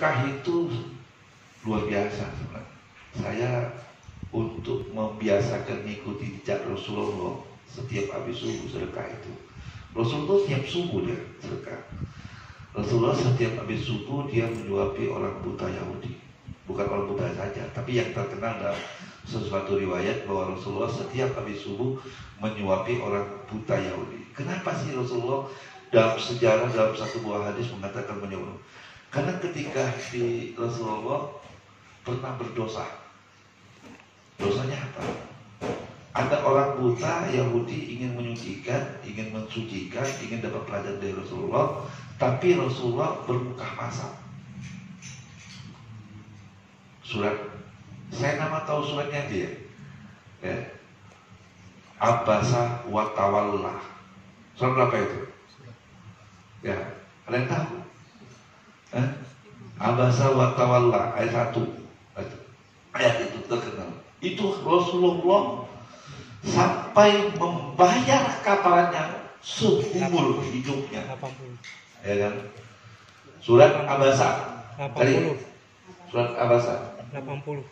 sedekah itu luar biasa sebenarnya. Saya untuk membiasakan mengikuti jejak Rasulullah setiap habis subuh sedekah itu. Rasulullah setiap subuh dia sedekah. Rasulullah setiap habis subuh dia menyuapi orang buta Yahudi. Bukan orang buta saja, tapi yang terkenal dalam sesuatu riwayat bahwa Rasulullah setiap habis subuh menyuapi orang buta Yahudi. Kenapa sih Rasulullah dalam sejarah dalam satu buah hadis mengatakan menyuruh? Karena ketika di Rasulullah pernah berdosa. Dosanya apa? Ada orang buta Yahudi ingin menyucikan, ingin mensucikan, ingin dapat pelajaran dari Rasulullah, tapi Rasulullah bermuka masam. Surat, saya nama tahu suratnya dia. Ya. Abasa wa. Surat berapa itu? Ya, kalian tahu? Eh? Abasa wa tawalla ayat 1. Ayat itu terkenal. Itu Rasulullah sampai membayar kaparannya seumur hidupnya. 80. Ya kan? Surat Abasa. Tadi 80. surat Abasa. 80.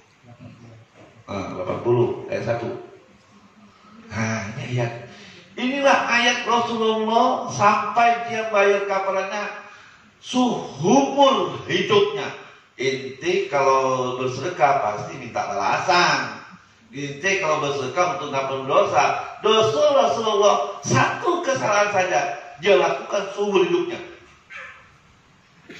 Ah, 80 ayat 1. Nah, ini ayat. Inilah ayat Rasulullah sampai dia bayar kaparannya seumur hidupnya. Inti kalau bersedekah pasti minta balasan. Inti kalau bersedekah untuk ngampun dosa. Dosa Rasulullah satu kesalahan saja dia lakukan seumur hidupnya.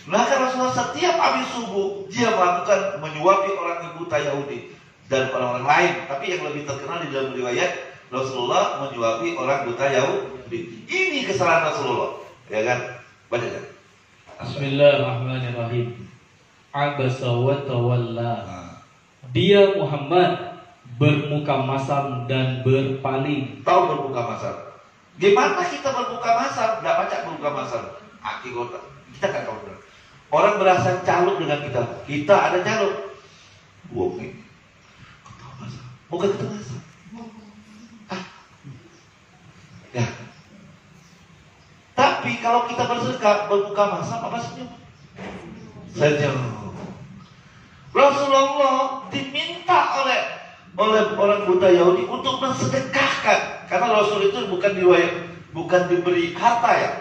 Maka Rasulullah setiap habis subuh dia melakukan menyuapi orang buta Yahudi dan orang-orang lain. Tapi yang lebih terkenal di dalam riwayat Rasulullah menyuapi orang buta Yahudi. Ini kesalahan Rasulullah, ya kan? Baca kan? Bismillahirrahmanirrahim. Abasa wa tawalla. Dia Muhammad bermuka masam dan berpaling. tahu berbuka masal. Gimana kita berbuka masal? Tidak baca berbuka masal. Aki kota. Kita kan tahu. Orang berasa caluk dengan kita. Kita ada caluk. Ini. Ketawa masal. Bukan kita masal. Ah. Ya. Tapi kalau kita bersedekah berbuka masal apa senyum? Senyum. Rasulullah diminta oleh oleh orang buta Yahudi untuk mensedekahkan karena Rasul itu bukan diwayat bukan diberi harta ya.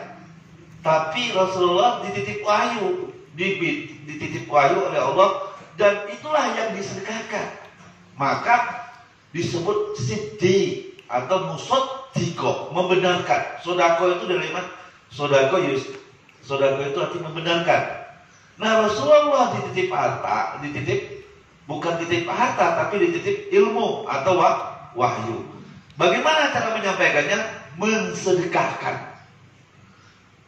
Tapi Rasulullah dititip wahyu dibit dititip wahyu oleh Allah dan itulah yang disedekahkan. Maka disebut siddiq atau musaddiqo membenarkan. Sodako itu dari mana sodako yus sodako itu artinya membenarkan nah Rasulullah dititip harta dititip bukan dititip harta tapi dititip ilmu atau wah, wahyu. Bagaimana cara menyampaikannya? Mensedekahkan.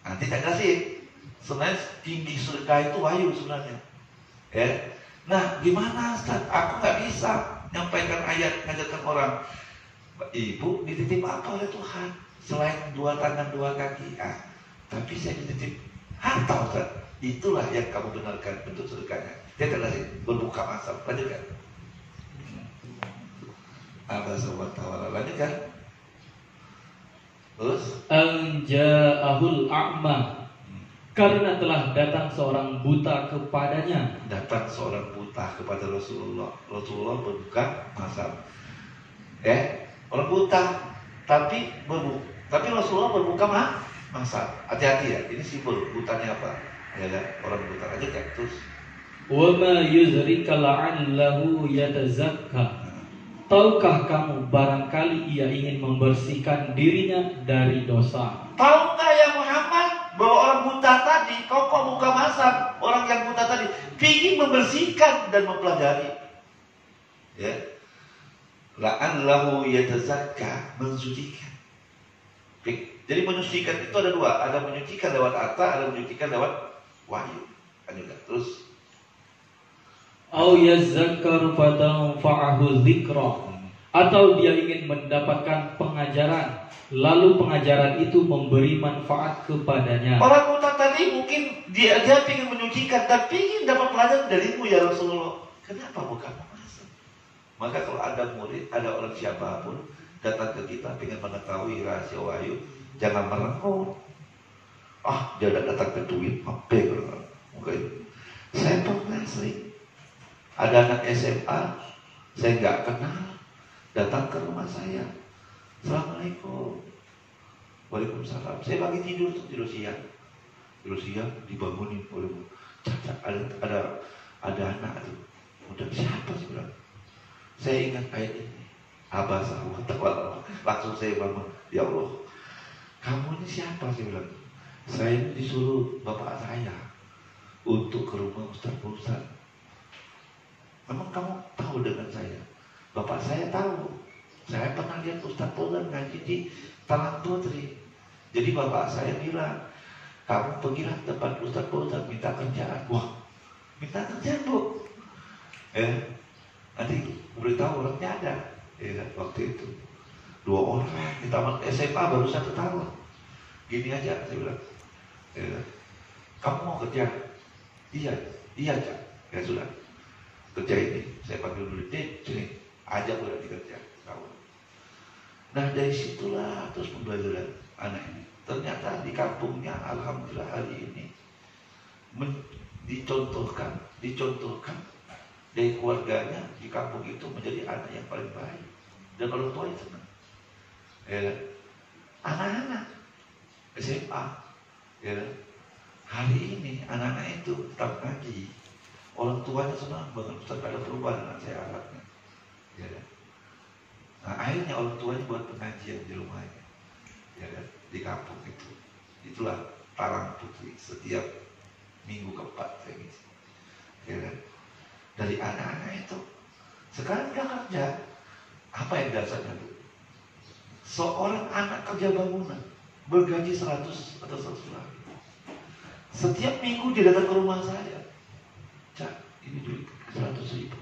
Nanti tak kasih. Sebenarnya tinggi sedekah itu wahyu sebenarnya. Ya. Nah, gimana Ustaz? Aku nggak bisa menyampaikan ayat ngajarkan orang. Ibu dititip apa oleh Tuhan? Selain dua tangan dua kaki. Ah, tapi saya dititip harta Ustaz. Itulah yang kamu benarkan bentuk sedekahnya. Dia kasih berbuka masa. Lanjutkan. Apa sobat tawala? Lanjutkan. Terus? Anja'ahul a'ma. Karena telah datang seorang buta kepadanya. Datang seorang buta kepada Rasulullah. Rasulullah berbuka masa. Eh, orang buta. Tapi berbuka. Tapi Rasulullah berbuka mah masa. Hati-hati ya. Ini simbol butanya apa? Ya kan? Orang buta aja. Terus. Wama yuzrika la'allahu yatazakka. Tahukah kamu barangkali ia ingin membersihkan dirinya dari dosa? Tahu nggak ya Muhammad bahwa orang buta tadi, kau kok buka masa orang yang buta tadi, ingin membersihkan dan mempelajari. Ya, la'allahu yatazakka mensucikan. Jadi menyucikan itu ada dua, ada menyucikan lewat harta, ada menyucikan lewat wahyu. Lanjutkan terus. Au yazakkar fatanfa'ahu dzikra. Atau dia ingin mendapatkan pengajaran, lalu pengajaran itu memberi manfaat kepadanya. Orang buta tadi mungkin dia dia ingin menyucikan, tapi ingin dapat pelajaran darimu ya Rasulullah. Kenapa bukan masa? Maka kalau ada murid, ada orang siapa pun datang ke kita ingin mengetahui rahasia wahyu, jangan merengkuh. Ah, dia udah datang ke duit, apa Mungkin saya pun sering. Ada anak SMA, saya nggak kenal, datang ke rumah saya. Assalamualaikum. Waalaikumsalam. Saya lagi tidur tidur siang. Tidur siang dibangunin oleh caca ada ada ada anak tuh. Udah siapa sih bilang? Saya ingat ayat ini. Abah sahwa Langsung saya bangun. Ya Allah, kamu ini siapa sih bilang? Saya ini disuruh bapak saya untuk ke rumah Ustaz Ustaz. Memang kamu tahu dengan saya? Bapak saya tahu. Saya pernah lihat Ustaz Polan ngaji di Talang Putri. Jadi bapak saya bilang, kamu pergilah tempat Ustaz Polan minta kerjaan. Wah, minta kerjaan bu. Eh, nanti beritahu orangnya ada. Ya, waktu itu dua orang di taman SMA baru satu tahun. Gini aja saya bilang, ya, kamu mau kerja? Iya, iya cak. Ya sudah, kerja ini. Saya panggil dulu, deh, sini, ajak udah dikerja. Tahu. Nah dari situlah terus pembelajaran anak ini. Ternyata di kampungnya, alhamdulillah hari ini men, dicontohkan, dicontohkan dari keluarganya di kampung itu menjadi anak yang paling baik dan orang tua itu senang. Ya, kan? anak-anak SMA, ya, kan? hari ini anak-anak itu tetap ngaji, orang tuanya senang banget Ustaz ada perubahan anak saya anaknya, ya? Nah, akhirnya orang tuanya buat pengajian di rumahnya, ya, di kampung itu, itulah Tarang Putri setiap minggu keempat kayak gitu, ya, dari anak-anak itu. Sekarang dia kerja, apa yang dasarnya? Seorang anak kerja bangunan bergaji 100 atau 100 ribu. Setiap minggu dia datang ke rumah saya. Cak, ini duit 100 ribu.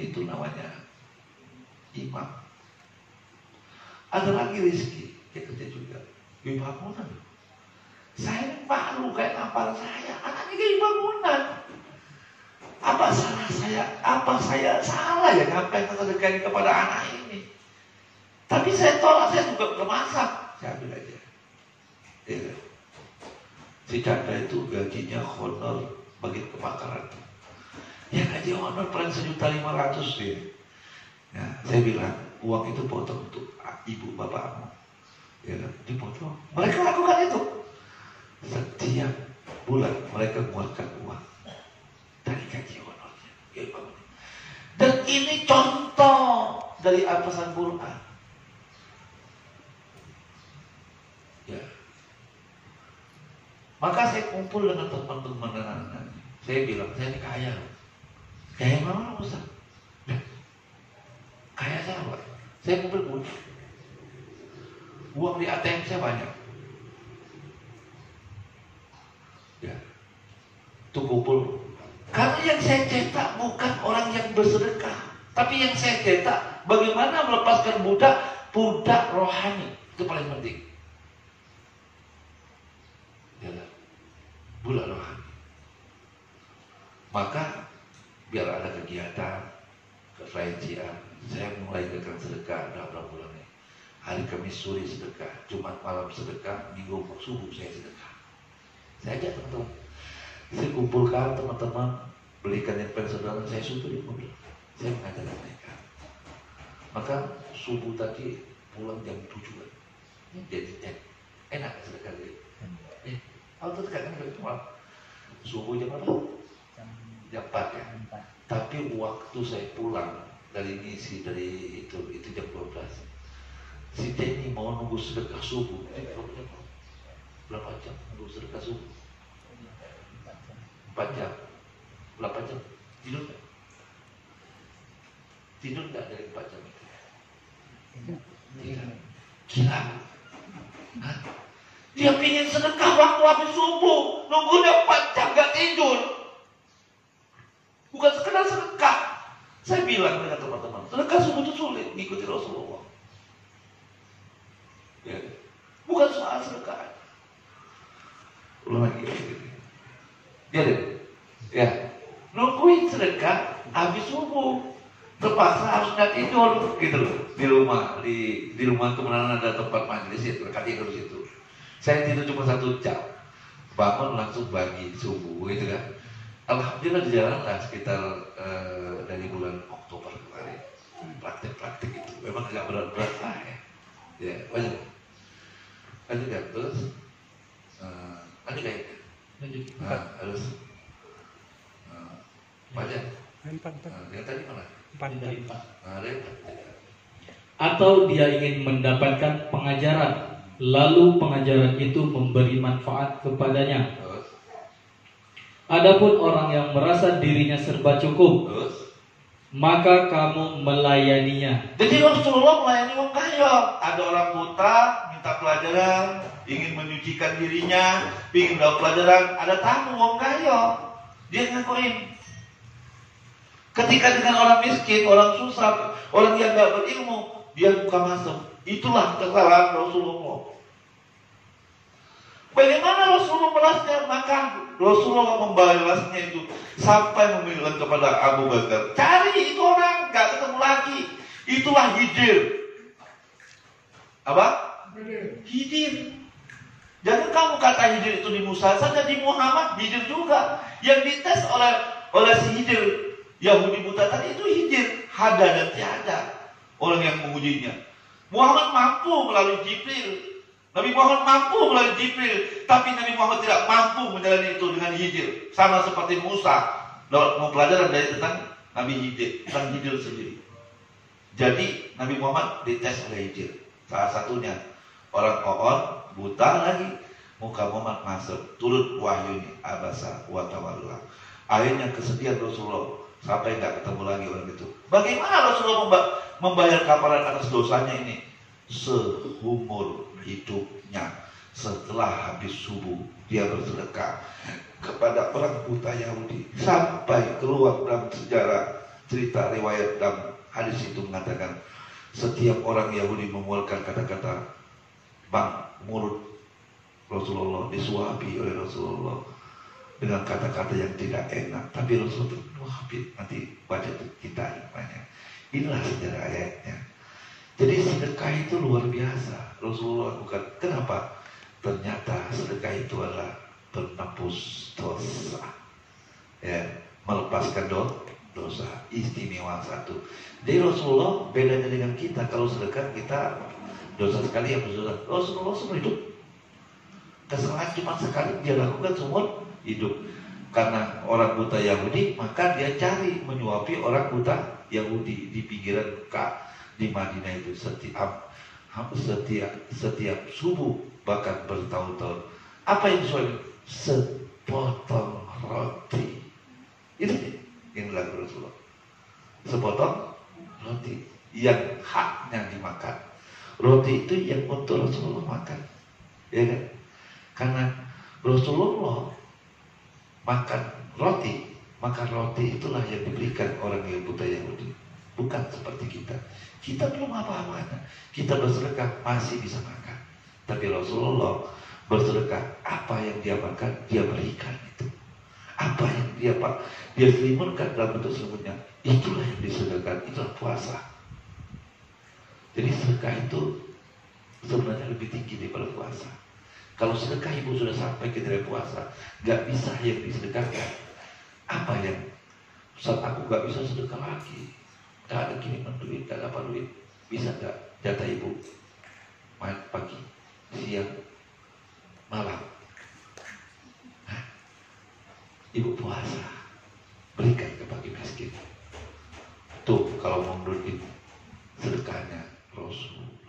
Itu namanya imam. Ada lagi rezeki, dia kerja juga. Di bangunan. Saya malu kayak kapal saya, anaknya kayak bangunan. Apa salah saya? Apa saya salah ya ngapain sedekah kepada anak ini? Tapi saya tolak, saya juga kemasak. Saya ambil aja. Ya. Si Chandra itu gajinya honor bagi kebakaran. Ya gaji honor paling sejuta lima ratus ya. ya. Saya bilang uang itu potong untuk ibu bapakmu. Ya, dipotong. Mereka lakukan itu. Setiap bulan mereka mengeluarkan uang dari gaji honornya. Ya, Dan ini contoh dari atasan Quran. Ya. Maka saya kumpul dengan teman-teman dan anak Saya bilang, saya ini kaya. Kaya mana Ustaz? Nah, kaya saya apa? Saya kumpul uang. Uang di ATM saya banyak. Ya. Itu kumpul. Karena yang saya cetak bukan orang yang bersedekah. Tapi yang saya cetak bagaimana melepaskan budak, budak rohani. Itu paling penting. Ya, budak rohani. Maka biar ada kegiatan, kefrajian, saya mulai dengan sedekah dalam berapa bulan ini. Hari Kamis sore sedekah, Jumat malam sedekah, Minggu subuh saya sedekah. Saya ajak teman-teman. Saya kumpulkan teman-teman, belikan yang saudara, saya suruh di mobil. Saya mengajarkan mereka. Maka subuh tadi pulang jam 7 kan. Jadi eh, enak sedekah dia. Eh, kalau sedekah kan dari malam. Subuh jam berapa? Jam 4 ya. Tapi waktu saya pulang dari misi dari itu itu jam 12 si Denny mau nunggu sedekah subuh eh, berapa jam nunggu sedekah subuh empat jam. Berapa jam. Tidur nggak? Tidur nggak dari empat jam itu? Gila gila. Hah? dia pingin sedekah waktu habis subuh. Nunggu dia empat jam nggak tidur. Bukan sekedar sedekah. Saya bilang dengan teman-teman sedekah subuh itu sulit mengikuti Rasulullah. Ya. bukan soal sedekah. Ulang lagi ya deh ya nungguin sedekah habis subuh terpaksa harus nggak tidur gitu loh di rumah di di rumah kemudian ada tempat majelis ya dekat tidur situ Saya tidur cuma satu jam, bangun langsung bagi subuh gitu kan. Alhamdulillah di jalan lah sekitar uh, dari bulan Oktober kemarin praktek-praktek itu memang agak berat-berat lah ya. Ya, banyak. Lanjut ya, terus uh, lanjut ya. Lanjut. Nah, harus banyak. Empat, empat, Nah, yang tadi mana? empat, Dari empat. Nah, ada yang Atau dia ingin mendapatkan pengajaran, lalu pengajaran itu memberi manfaat kepadanya. Terus, Adapun orang yang merasa dirinya serba cukup, terus. maka kamu melayaninya. Jadi Rasulullah melayani orang kaya. Ada orang buta minta pelajaran, ingin menyucikan dirinya, ingin dapat pelajaran. Ada tamu orang kaya, dia ngakuin. Ketika dengan orang miskin, orang susah, orang yang gak berilmu, dia buka masuk. Itulah kesalahan Rasulullah. Bagaimana Rasulullah membalasnya? Maka Rasulullah membalasnya itu sampai memilih kepada Abu Bakar. Cari itu orang, gak ketemu lagi. Itulah Hidir. Apa? Hidir. Jangan kamu kata Hidir itu di Musa saja, di Muhammad Hidir juga. Yang dites oleh oleh si Hidir. Yahudi buta tadi itu Hidir. Hada dan tiada. Orang yang mengujinya. Muhammad mampu melalui Jibril. Nabi Muhammad mampu melalui Jibril, tapi Nabi Muhammad tidak mampu menjalani itu dengan Hijir. Sama seperti Musa. Mau pelajaran dari tentang Nabi Hijir, tentang Hijir sendiri. Jadi Nabi Muhammad dites oleh Hijir. Salah satunya orang koor buta lagi muka Muhammad masuk turut wahyu ini abasa wa. Akhirnya kesedihan Rasulullah sampai nggak ketemu lagi orang itu. Bagaimana Rasulullah memba- membayar kafaran atas dosanya ini? Seumur hidupnya setelah habis subuh dia bersedekah kepada orang buta Yahudi sampai keluar dalam sejarah cerita riwayat dalam hadis itu mengatakan setiap orang Yahudi mengeluarkan kata-kata bang mulut Rasulullah disuapi oleh Rasulullah dengan kata-kata yang tidak enak. Tapi Rasulullah wahabi nanti baca kita hikmahnya inilah sejarah ayatnya. Jadi sedekah itu luar biasa. Rasulullah lakukan kenapa? Ternyata sedekah itu adalah penebus dosa. Ya melepaskan do- dosa. Istimewa satu. Jadi Rasulullah bedanya dengan kita. Kalau sedekah kita dosa sekali ya dosa. Rasulullah seumur hidup. Kesalahan cuma sekali. Dia lakukan seumur hidup. Karena orang buta Yahudi maka dia cari menyuapi orang buta Yahudi di pinggiran Ka di Madinah itu setiap setiap setiap subuh bahkan bertahun-tahun. Apa yang disuapi sepotong roti. Itu yang Rasulullah. Sepotong roti yang haknya dimakan. Roti itu yang untuk Rasulullah makan. Ya kan? Karena Rasulullah makan roti maka roti itulah yang diberikan orang yang buta Yahudi. Bukan seperti kita. Kita belum apa-apanya. Kita bersedekah masih bisa makan. Tapi Rasulullah bersedekah apa yang dia makan dia berikan itu. Apa yang dia pak dia selimunkan dalam bentuk selimutnya itulah yang disedekahkan itulah puasa. Jadi sedekah itu sebenarnya lebih tinggi daripada puasa kalau sedekah ibu sudah sampai ke nilai puasa, nggak bisa yang disedekahkan. Apa yang saat aku nggak bisa sedekah lagi, nggak ada kiriman duit, nggak ada apa duit, bisa nggak jatah ibu pagi, siang, malam. Hah? Ibu puasa, berikan ke bagi miskin. Tuh kalau mau duit sedekahnya Rasul